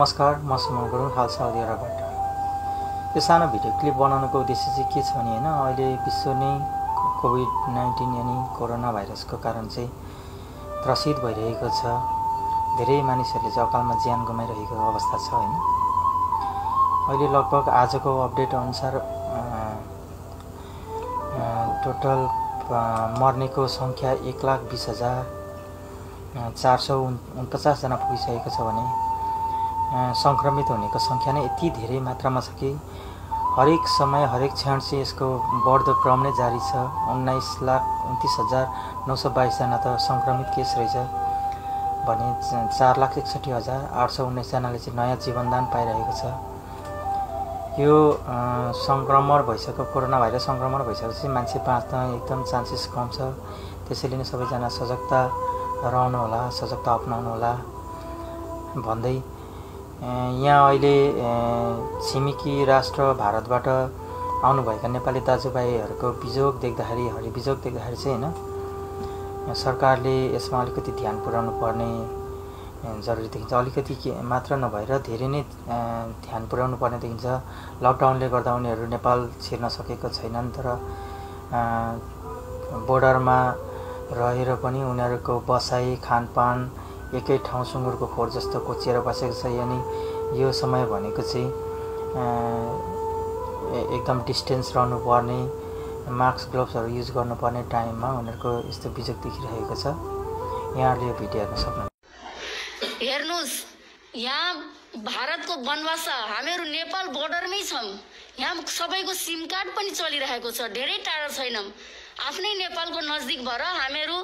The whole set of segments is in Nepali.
नमस्कार म सुमन गुरुङ हाल साउदी अरबबाट यो सानो भिडियो क्लिप बनाउनुको उद्देश्य चाहिँ के छ भने होइन अहिले विश्व नै कोभिड नाइन्टिन यानि कोरोना भाइरसको कारण चाहिँ त्रसित भइरहेको छ। धेरै मानिसहरूले चाहिँ अकालमा ज्यान गुमाइरहेको अवस्था छ होइन। अहिले लगभग आजको अपडेट अनुसार टोटल मर्नेको सङ्ख्या एक लाख बिस हजार चार सौ उन् उनपचासजना पुगिसकेको छ भने सङ्क्रमित हुनेको सङ्ख्या नै यति धेरै मात्रामा छ कि हरेक समय हरेक क्षण चाहिँ यसको बढ्दो क्रम नै जारी छ। उन्नाइस लाख उन्तिस हजार नौ सौ बाइसजना त सङ्क्रमित केस रहेछ भने चार लाख एकसट्ठी हजार आठ सौ उन्नाइसजनाले चाहिँ नयाँ जीवनदान पाइरहेको छ। यो सङ्क्रमण भइसक्यो कोरोना भाइरस सङ्क्रमण भइसकेपछि मान्छे बाँच्न एकदम चान्सेस कम छ। त्यसैले नै सबैजना सजगता रहनुहोला सजगता अप्नाउनु होला भन्दै यहाँ अहिले छिमेकी राष्ट्र भारतबाट आउनुभएका नेपाली दाजुभाइहरूको बिजोग देख्दाखेरि हरि बिजोग देख्दाखेरि चाहिँ होइन सरकारले यसमा अलिकति ध्यान पुर्याउनु पर्ने जरुरी देखिन्छ। अलिकति के मात्र नभएर धेरै नै ध्यान पुर्याउनु पर्ने देखिन्छ। लकडाउनले गर्दा उनीहरू नेपाल छिर्न सकेको छैनन् तर बोर्डरमा रहेर पनि उनीहरूको बसाइ खानपान एकै ठाउँ सुँगुरको खोर जस्तो कोचिएर बसेको छ यानि यो समय भनेको चाहिँ एकदम डिस्टेन्स रहनुपर्ने मास्क ग्लोभ्सहरू युज गर्नुपर्ने टाइममा उनीहरूको यस्तो बिजोग देखिरहेको छ। यहाँहरूले यो भिडियो हेर्न सक्नुहुन्छ। हेर्नुहोस् यहाँ भारतको वनवास हामीहरू नेपाल बोर्डरमै छौँ। यहाँ सबैको सिम कार्ड पनि चलिरहेको छ। धेरै टाढा छैनौँ आफ्नै नेपालको नजिक भएर हामीहरू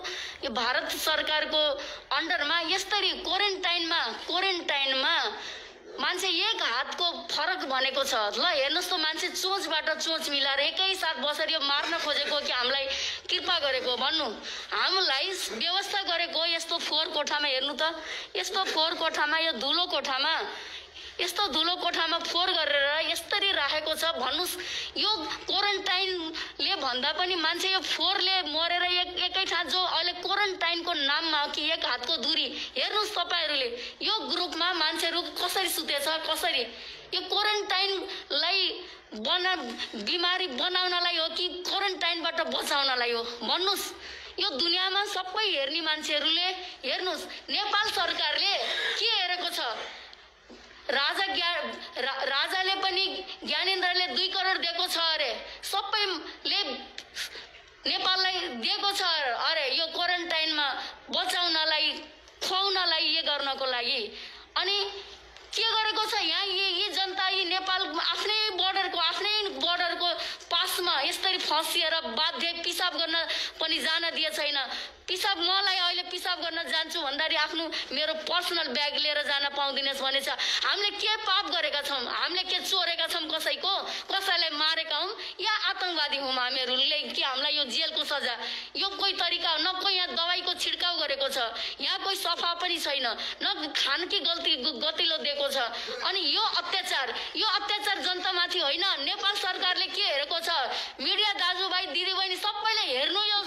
यो भारत सरकारको अन्डरमा यसरी क्वारेन्टाइनमा क्वारेन्टाइनमा मान्छे एक हातको फरक भनेको छ। ल हेर्नुहोस् त मान्छे चोचबाट चोच मिलाएर एकैसाथ बसेर यो मार्न खोजेको कि हामीलाई कृपा गरेको भन्नु। हामीलाई व्यवस्था गरेको यस्तो फोहोर कोठामा हेर्नु त। यस्तो फोहोर कोठामा यो धुलो कोठामा यस्तो धुलो कोठामा फोहोर गरेर यस्तरी राखेको छ भन्नुहोस्। यो क्वारेन्टाइनले भन्दा पनि मान्छे यो फोहोरले मरेर एक एकै ठाउँ जो अहिले क्वारेन्टाइनको नाममा कि एक हातको दुरी हेर्नुहोस् तपाईँहरूले यो ग्रुपमा मान्छेहरू कसरी सुतेछ कसरी? यो क्वारेन्टाइनलाई बना बिमारी बनाउनलाई हो कि क्वारेन्टाइनबाट बचाउनलाई हो? भन्नुहोस्। यो दुनियाँमा सबै हेर्ने मान्छेहरूले हेर्नुहोस् नेपाल सरकारले के हेरेको छ? राजा ज्ञा रा, राजाले पनि ज्ञानेन्द्रले दुई करोड दिएको छ अरे। सबैले नेपाललाई दिएको छ अरे। यो क्वारेन्टाइनमा बचाउनलाई खुवाउनलाई यो गर्नको लागि। अनि के गरेको छ यहाँ? यी यी जनता यी नेपाल आफ्नै बोर्डरको आफ्नै बोर्डरको पासमा यसरी फँसिएर बाध्य पिसाब गर्न पनि जान दिए छैन पिसाब मलाई अहिले पिसाब गर्न जान्छु भन्दाखेरि आफ्नो मेरो पर्सनल ब्याग लिएर जान पाउँदिनस् भनेछ हामीले के पाप गरेका छौँ? हामीले के चोरेका छौँ कसैको? कसैलाई मारेका हौँ? या आतङ्कवादी हौँ हामीहरूले? कि हामीलाई यो जेलको सजा यो कोही तरिका न कोही यहाँ दबाईको छिड्काउ गरेको छ। यहाँ कोही सफा पनि छैन। न खानकी गल्ती गतिलो दिएको छ। अनि यो अत्याचार यो अत्याचार जनतामाथि होइन। नेपाल सरकारले के हेरेको छ? मिडिया दाजुभाइ दिदीबहिनी सबैले हेर्नु यो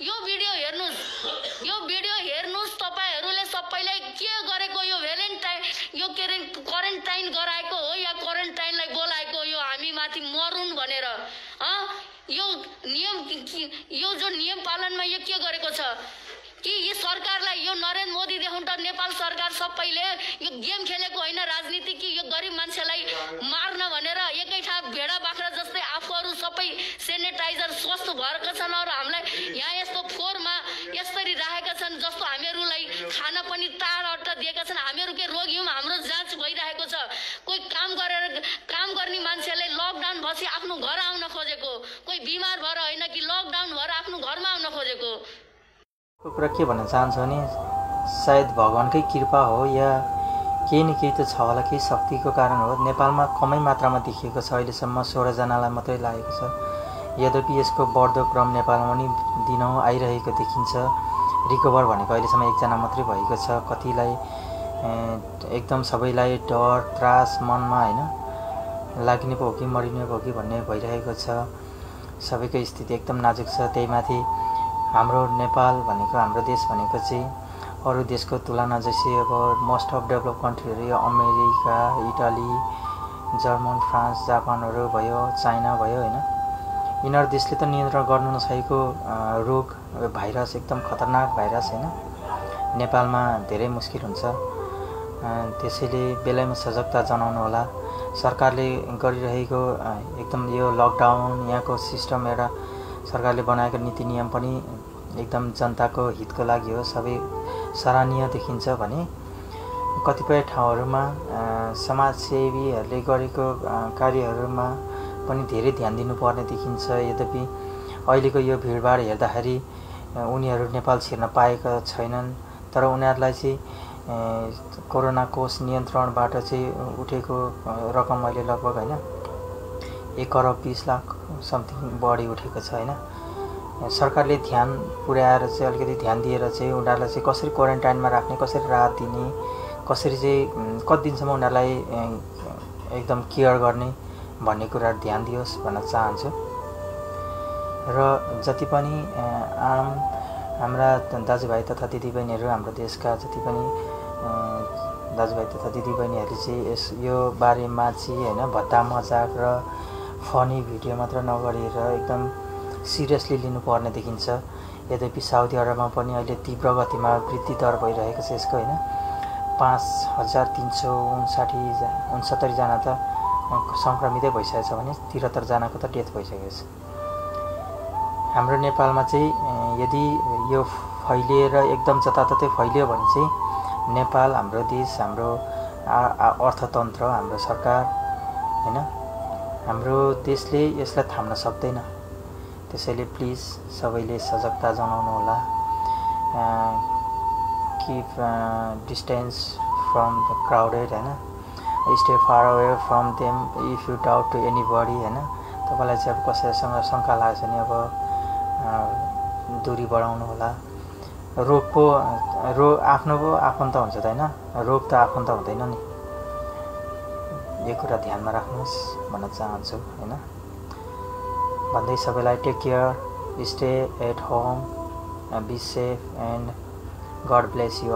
यो भिडियो हेर्नुहोस् यो भिडियो हेर्नुहोस् तपाईँहरूले सबैलाई के गरेको यो भ्यालेन्टाइन यो के अरे क्वारेन्टाइन गराएको हो या क्वारेन्टाइनलाई बोलाएको यो हामी माथि मरुन् भनेर? यो नियम यो जो नियम पालनमा यो के गरेको छ? कि यो सरकारलाई यो नरेन्द्र मोदीदेखि त नेपाल सरकार सबैले यो गेम खेलेको होइन राजनीति कि यो गरिब मान्छेलाई मार्न भनेर एकै ठाउँ भेडा बाख्रा जस्तै आफूहरू सबै सेनिटाइजर स्वस्थ भएका छन् अरू हामीलाई यहाँ यस्तो फोहोरमा यसरी राखेका छन् जस्तो हामीहरूलाई खाना पनि टाढा दिएका छन् हामीहरू के रोगी हौँ हाम्रो जाँच भइरहेको छ कोही काम गरेर काम गर्ने मान्छेले लकडाउन भएपछि आफ्नो घर आउन खोजेको कोही बिमार भएर होइन कि लकडाउन भएर आफ्नो घरमा आउन खोजेको? कुरा के भन्न चाहन्छु भने सायद भगवान्कै कृपा हो या केही न केही त छ होला केही शक्तिको कारण हो। नेपालमा कमै मात्रामा देखिएको छ अहिलेसम्म सोह्रजनालाई मात्रै लागेको छ। यद्यपि यसको बढ्दो क्रम नेपालमा पनि दिनौँ आइरहेको देखिन्छ। रिकभर भनेको अहिलेसम्म एकजना मात्रै भएको छ। कतिलाई एकदम सबैलाई डर त्रास मनमा होइन लाग्ने पो हो कि मरिने पो हो कि भन्ने भइरहेको छ। सबैको स्थिति एकदम नाजुक छ। त्यही माथि हाम्रो नेपाल भनेको हाम्रो देश भनेको चाहिँ अरू देशको तुलना जैसे अब मोस्ट अफ डेभलप कन्ट्रीहरू अमेरिका इटाली जर्मन फ्रान्स जापानहरू भयो चाइना भयो होइन? यिनीहरू देशले त नियन्त्रण गर्नु नसकेको रोग भाइरस एकदम खतरनाक भाइरस होइन? नेपालमा धेरै मुस्किल हुन्छ। त्यसैले बेलैमा सजगता जनाउनु होला सरकारले गरिरहेको एकदम यो लकडाउन यहाँको सिस्टम एउटा सरकारले बनाएको नीति नियम पनि एकदम जनताको हितको लागि हो सबै सराहनीय देखिन्छ भने। कतिपय ठाउँहरूमा समाजसेवीहरूले गरेको कार्यहरूमा पनि धेरै ध्यान दिनुपर्ने देखिन्छ। यद्यपि अहिलेको यो भिडभाड हेर्दाखेरि उनीहरू नेपाल छिर्न पाएका छैनन् तर उनीहरूलाई चाहिँ कोरोना कोष नियन्त्रणबाट चाहिँ उठेको रकम अहिले लगभग होइन एक अरब बिस लाख समथिङ बढी उठेको छ होइन। सरकारले ध्यान पुर्याएर चाहिँ अलिकति ध्यान दिएर चाहिँ उनीहरूलाई चाहिँ कसरी क्वारेन्टाइनमा राख्ने कसरी राहत दिने कसरी चाहिँ कति दिनसम्म उनीहरूलाई एकदम केयर गर्ने भन्ने कुराहरू ध्यान दियोस् भन्न चाहन्छु। र जति पनि आम हाम्रा दाजुभाइ तथा दिदीबहिनीहरू हाम्रो देशका जति पनि दाजुभाइ तथा दिदीबहिनीहरूले चाहिँ यस यो बारेमा चाहिँ होइन भद्दा मजाक र फनी भिडियो मात्र नगरेर एकदम सिरियसली लिनुपर्ने देखिन्छ। यद्यपि साउदी अरबमा पनि अहिले तीव्र गतिमा वृद्धि दर भइरहेको छ यसको होइन। पाँच हजार तिन सौ उन्साठी उन्सत्तरीजना त सङ्क्रमितै भइसकेको छ भने त्रिहत्तरजनाको त डेथ भइसकेको छ। हाम्रो नेपालमा चाहिँ यदि यो फैलिएर एकदम जताततै फैलियो भने चाहिँ नेपाल हाम्रो देश हाम्रो अर्थतन्त्र हाम्रो सरकार होइन? हाम्रो देशले यसलाई थाम्न सक्दैन। त्यसैले प्लिज सबैले सजगता जनाउनु होला। Keep distance from the crowded होइन? Stay far away from them if you doubt to anybody होइन? तपाईँलाई चाहिँ अब कसैसँग शङ्का लाग्छ भने अब दुरी बढाउनु होला। रोग पो रो आफ्नो पो आफन्त हुन्छ त होइन? रोग त आफन्त हुँदैन नि। यो कुरा ध्यानमा राख्नुहोस् भन्न चाहन्छु होइन? भन्दै सबैलाई take care stay at home be safe and God bless you